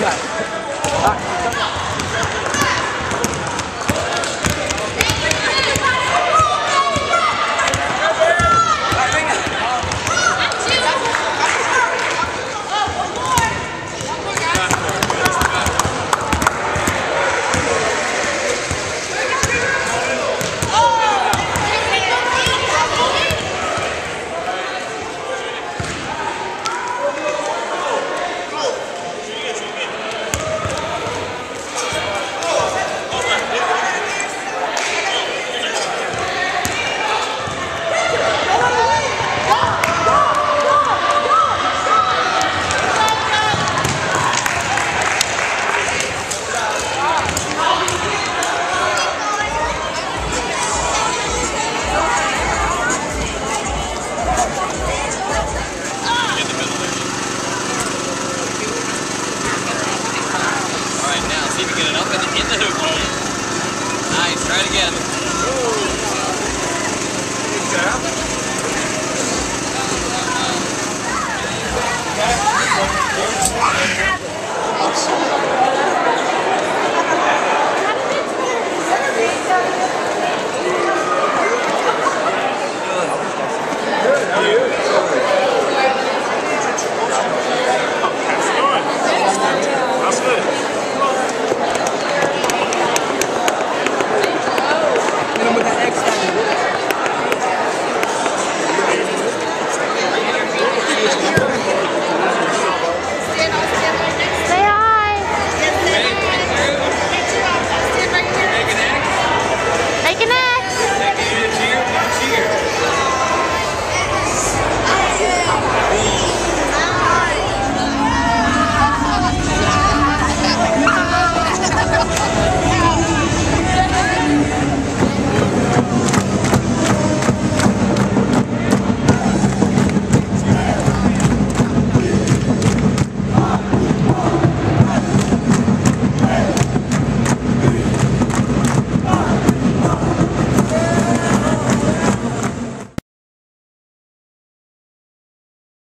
giờ see if get it up in the hoop. Nice, try it again.